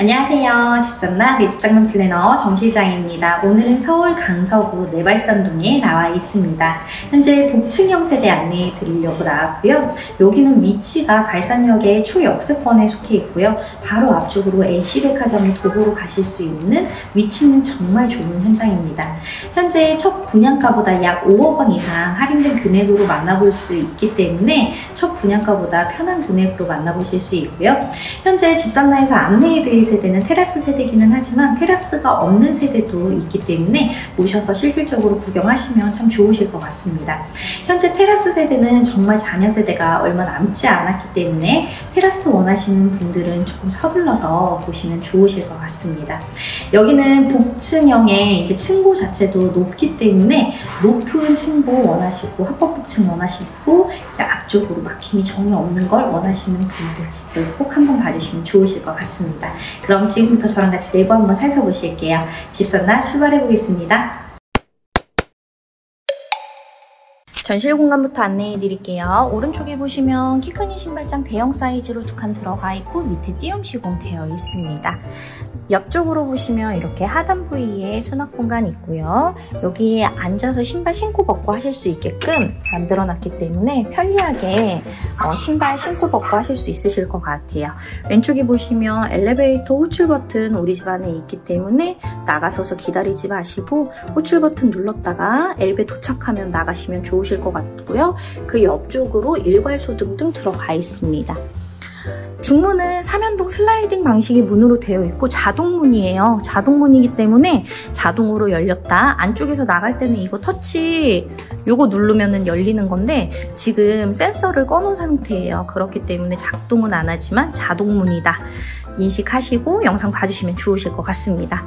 안녕하세요. 집산나 내 집장만 플래너 정실장입니다. 오늘은 서울 강서구 내발산동에 나와 있습니다. 현재 복층형 세대 안내해 드리려고 나왔고요. 여기는 위치가 발산역의 초역세권에 속해 있고요. 바로 앞쪽으로 LC백화점을 도보로 가실 수 있는 위치는 정말 좋은 현장입니다. 현재 첫 분양가보다 약 5억 원 이상 할인된 금액으로 만나볼 수 있기 때문에 첫 분양가보다 편한 금액으로 만나보실 수 있고요. 현재 집산나에서 안내해 드릴 세대는 테라스 세대기는 하지만 테라스가 없는 세대도 있기 때문에 오셔서 실질적으로 구경하시면 참 좋으실 것 같습니다. 현재 테라스 세대는 정말 자녀 세대가 얼마 남지 않았기 때문에 테라스 원하시는 분들은 조금 서둘러서 보시면 좋으실 것 같습니다. 여기는 복층형의 이제 층고 자체도 높기 때문에 높은 층고 원하시고 합법 복층 원하시고 이제 앞쪽으로 막힘이 전혀 없는 걸 원하시는 분들 여기 꼭 한번 봐주시면 좋으실 것 같습니다. 그럼 지금부터 저랑 같이 내부 한번 살펴보실게요. 집선나 출발해 보겠습니다. 전실 공간부터 안내해 드릴게요. 오른쪽에 보시면 키 큰 신발장 대형 사이즈로 두 칸 들어가 있고 밑에 띄움 시공 되어 있습니다. 옆쪽으로 보시면 이렇게 하단 부위에 수납 공간이 있고요. 여기에 앉아서 신발 신고 벗고 하실 수 있게끔 만들어 놨기 때문에 편리하게 어, 신발 신고 벗고 하실 수 있으실 것 같아요. 왼쪽에 보시면 엘리베이터 호출 버튼 우리 집 안에 있기 때문에 나가서서 기다리지 마시고 호출 버튼 눌렀다가 엘베 도착하면 나가시면 좋으실 것 같고요. 그 옆쪽으로 일괄소 등등 들어가 있습니다. 중문은 삼연동 슬라이딩 방식의 문으로 되어 있고 자동문이에요. 자동문이기 때문에 자동으로 열렸다. 안쪽에서 나갈 때는 이거 터치 요거 누르면 열리는 건데 지금 센서를 꺼놓은 상태예요. 그렇기 때문에 작동은 안 하지만 자동문이다. 인식하시고 영상 봐주시면 좋으실 것 같습니다.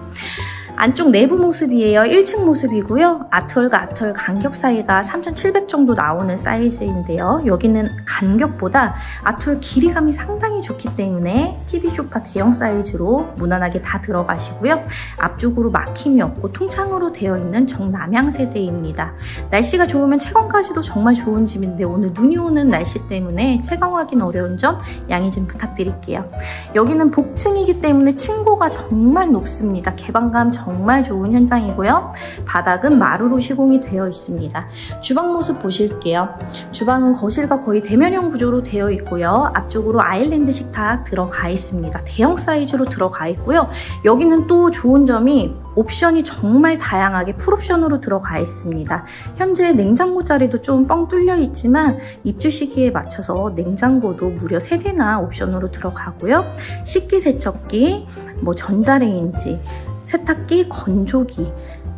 안쪽 내부 모습이에요. 1층 모습이고요. 아트월과 아트월 간격 사이가 3,700 정도 나오는 사이즈인데요. 여기는 간격보다 아트월 길이감이 상당히 좋기 때문에 TV 소파 대형 사이즈로 무난하게 다 들어가시고요. 앞쪽으로 막힘이 없고 통창으로 되어 있는 정남향 세대입니다. 날씨가 좋으면 채광까지도 정말 좋은 집인데 오늘 눈이 오는 날씨 때문에 채광하기는 어려운 점 양해 좀 부탁드릴게요. 여기는 복층이기 때문에 층고가 정말 높습니다. 개방감 정말 정말 좋은 현장이고요. 바닥은 마루로 시공이 되어 있습니다. 주방 모습 보실게요. 주방은 거실과 거의 대면형 구조로 되어 있고요. 앞쪽으로 아일랜드 식탁 들어가 있습니다. 대형 사이즈로 들어가 있고요. 여기는 또 좋은 점이 옵션이 정말 다양하게 풀옵션으로 들어가 있습니다. 현재 냉장고 자리도 좀 뻥 뚫려 있지만 입주 시기에 맞춰서 냉장고도 무려 3대나 옵션으로 들어가고요. 식기세척기, 뭐 전자레인지, 세탁기, 건조기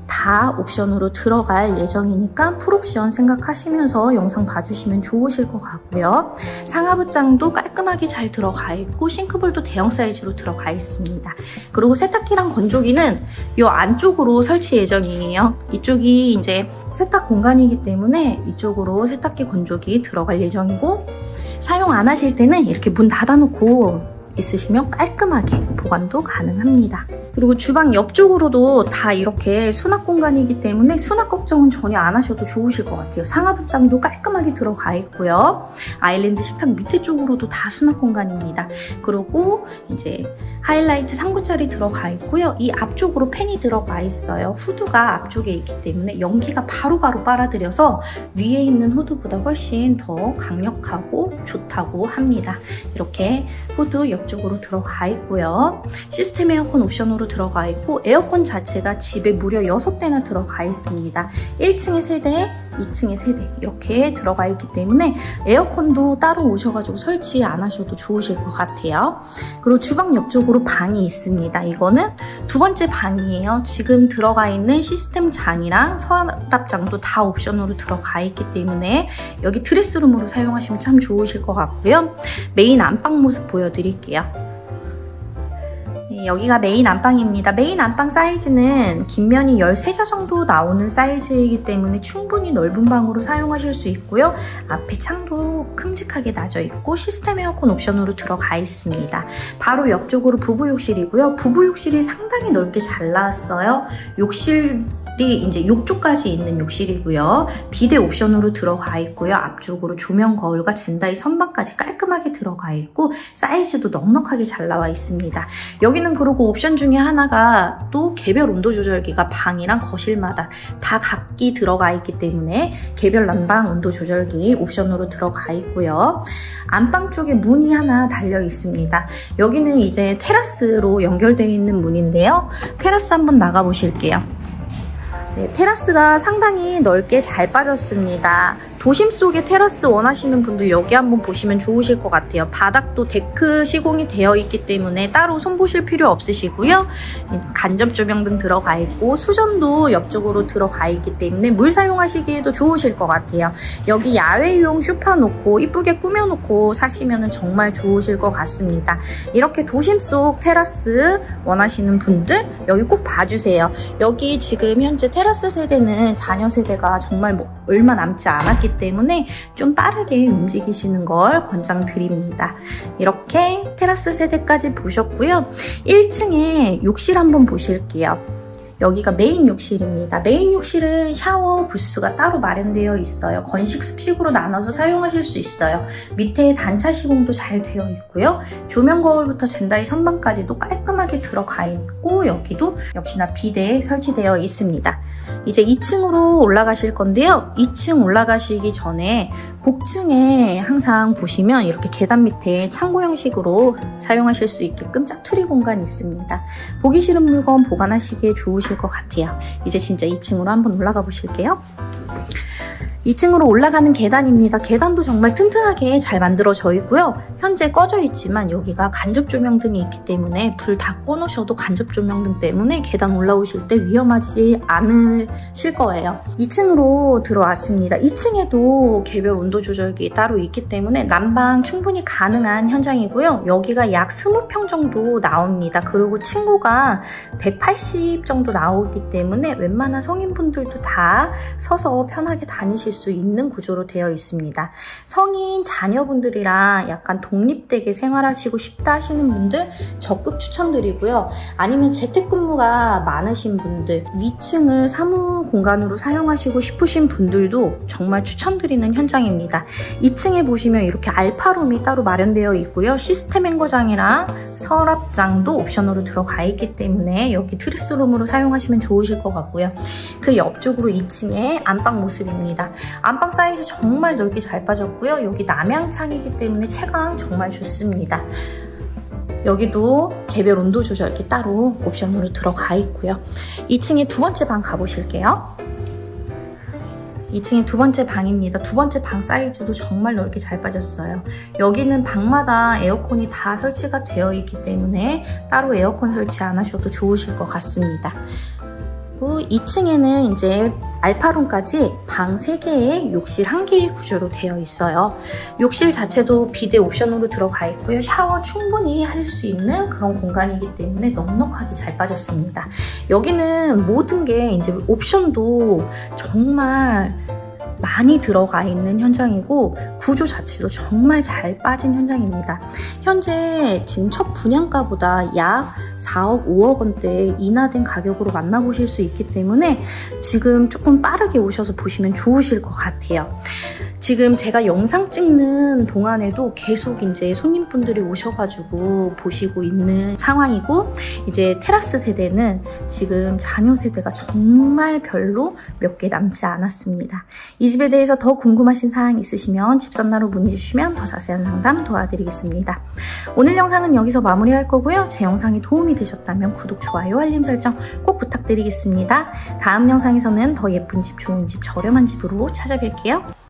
다 옵션으로 들어갈 예정이니까 풀옵션 생각하시면서 영상 봐주시면 좋으실 것 같고요. 상하부장도 깔끔하게 잘 들어가 있고 싱크볼도 대형 사이즈로 들어가 있습니다. 그리고 세탁기랑 건조기는 이 안쪽으로 설치 예정이에요. 이쪽이 이제 세탁 공간이기 때문에 이쪽으로 세탁기, 건조기 들어갈 예정이고 사용 안 하실 때는 이렇게 문 닫아놓고 있으시면 깔끔하게 보관도 가능합니다. 그리고 주방 옆쪽으로도 다 이렇게 수납 공간이기 때문에 수납 걱정은 전혀 안 하셔도 좋으실 것 같아요. 상하부장도 깔끔하게 들어가 있고요. 아일랜드 식탁 밑에 쪽으로도 다 수납 공간입니다. 그리고 이제 하이라이트 3구짜리 들어가 있고요. 이 앞쪽으로 팬이 들어가 있어요. 후드가 앞쪽에 있기 때문에 연기가 바로바로 바로 빨아들여서 위에 있는 후드보다 훨씬 더 강력하고 좋다고 합니다. 이렇게 후드 옆쪽으로 들어가 있고요. 시스템 에어컨 옵션으로 들어가 있고 에어컨 자체가 집에 무려 6대나 들어가 있습니다. 1층에 3대, 2층에 3대 이렇게 들어가 있기 때문에 에어컨도 따로 오셔가지고 설치 안 하셔도 좋으실 것 같아요. 그리고 주방 옆쪽으로 쪽으로 방이 있습니다. 이거는 두 번째 방이에요. 지금 들어가 있는 시스템 장이랑 서랍장도 다 옵션으로 들어가 있기 때문에 여기 드레스룸으로 사용하시면 참 좋으실 것 같고요. 메인 안방 모습 보여드릴게요. 네, 여기가 메인 안방입니다. 메인 안방 사이즈는 긴 면이 13자 정도 나오는 사이즈이기 때문에 충분히 넓은 방으로 사용하실 수 있고요. 앞에 창도 큼직하게 나져 있고 시스템 에어컨 옵션으로 들어가 있습니다. 바로 옆쪽으로 부부 욕실이고요. 부부 욕실이 상당히 넓게 잘 나왔어요. 욕실 이 이제 욕조까지 있는 욕실이고요. 비대 옵션으로 들어가 있고요. 앞쪽으로 조명 거울과 젠다이 선반까지 깔끔하게 들어가 있고 사이즈도 넉넉하게 잘 나와 있습니다. 여기는 그리고 옵션 중에 하나가 또 개별 온도 조절기가 방이랑 거실마다 다 각기 들어가 있기 때문에 개별 난방 온도 조절기 옵션으로 들어가 있고요. 안방 쪽에 문이 하나 달려 있습니다. 여기는 이제 테라스로 연결되어 있는 문인데요. 테라스 한번 나가 보실게요. 네, 테라스가 상당히 넓게 잘 빠졌습니다. 도심 속에 테라스 원하시는 분들 여기 한번 보시면 좋으실 것 같아요. 바닥도 데크 시공이 되어 있기 때문에 따로 손보실 필요 없으시고요. 간접 조명 등 들어가 있고 수전도 옆쪽으로 들어가 있기 때문에 물 사용하시기에도 좋으실 것 같아요. 여기 야외용 쇼파 놓고 이쁘게 꾸며놓고 사시면 정말 좋으실 것 같습니다. 이렇게 도심 속 테라스 원하시는 분들 여기 꼭 봐주세요. 여기 지금 현재 테라스 세대는 자녀 세대가 정말 뭐 얼마 남지 않았기 때문에 좀 빠르게 움직이시는 걸 권장드립니다. 이렇게 테라스 세대까지 보셨고요. 1층에 욕실 한번 보실게요. 여기가 메인 욕실입니다. 메인 욕실은 샤워 부스가 따로 마련되어 있어요. 건식, 습식으로 나눠서 사용하실 수 있어요. 밑에 단차 시공도 잘 되어 있고요. 조명 거울부터 젠다이 선반까지도 깔끔하게 들어가 있고 여기도 역시나 비데 설치되어 있습니다. 이제 2층으로 올라가실 건데요. 2층 올라가시기 전에 복층에 항상 보시면 이렇게 계단 밑에 창고 형식으로 사용하실 수 있게끔 짜투리 공간이 있습니다. 보기 싫은 물건 보관하시기에 좋으실 것 같아요. 이제 진짜 2층으로 한번 올라가 보실게요. 2층으로 올라가는 계단입니다. 계단도 정말 튼튼하게 잘 만들어져 있고요. 현재 꺼져 있지만 여기가 간접 조명 등이 있기 때문에 불 다 꺼놓으셔도 간접 조명 등 때문에 계단 올라오실 때 위험하지 않으실 거예요. 2층으로 들어왔습니다. 2층에도 개별 온도 조절기 따로 있기 때문에 난방 충분히 가능한 현장이고요. 여기가 약 20평 정도 나옵니다. 그리고 층고가 180 정도 나오기 때문에 웬만한 성인분들도 다 서서 편하게 다니실 수 있는 구조로 되어 있습니다. 성인 자녀분들이랑 약간 독립되게 생활하시고 싶다 하시는 분들 적극 추천드리고요. 아니면 재택근무가 많으신 분들, 위층을 사무 공간으로 사용하시고 싶으신 분들도 정말 추천드리는 현장입니다. 2층에 보시면 이렇게 알파룸이 따로 마련되어 있고요. 시스템 행거장이랑 서랍장도 옵션으로 들어가 있기 때문에 여기 트리스룸으로 사용하시면 좋으실 것 같고요. 그 옆쪽으로 2층에 안방 모습입니다. 안방 사이즈 정말 넓게 잘 빠졌고요. 여기 남향창이기 때문에 채광 정말 좋습니다. 여기도 개별 온도 조절기 따로 옵션으로 들어가 있고요. 2층에 두 번째 방 가보실게요. 2층에 두 번째 방입니다. 두 번째 방 사이즈도 정말 넓게 잘 빠졌어요. 여기는 방마다 에어컨이 다 설치가 되어 있기 때문에 따로 에어컨 설치 안 하셔도 좋으실 것 같습니다. 2층에는 이제 알파룸까지 방 3개에 욕실 1개의 구조로 되어 있어요. 욕실 자체도 비대 옵션으로 들어가 있고요. 샤워 충분히 할 수 있는 그런 공간이기 때문에 넉넉하게 잘 빠졌습니다. 여기는 모든 게 이제 옵션도 정말 많이 들어가 있는 현장이고 구조 자체도 정말 잘 빠진 현장입니다. 현재 지금 첫 분양가보다 약 4억, 5억 원대 인하된 가격으로 만나보실 수 있기 때문에 지금 조금 빠르게 오셔서 보시면 좋으실 것 같아요. 지금 제가 영상 찍는 동안에도 계속 이제 손님분들이 오셔가지고 보시고 있는 상황이고 이제 테라스 세대는 지금 자녀 세대가 정말 별로 몇 개 남지 않았습니다. 이 집에 대해서 더 궁금하신 사항 있으시면 집선나로 문의 주시면 더 자세한 상담 도와드리겠습니다. 오늘 영상은 여기서 마무리할 거고요. 제 영상이 도움이 되셨다면 구독, 좋아요, 알림 설정 꼭 부탁드리겠습니다. 다음 영상에서는 더 예쁜 집, 좋은 집, 저렴한 집으로 찾아뵐게요.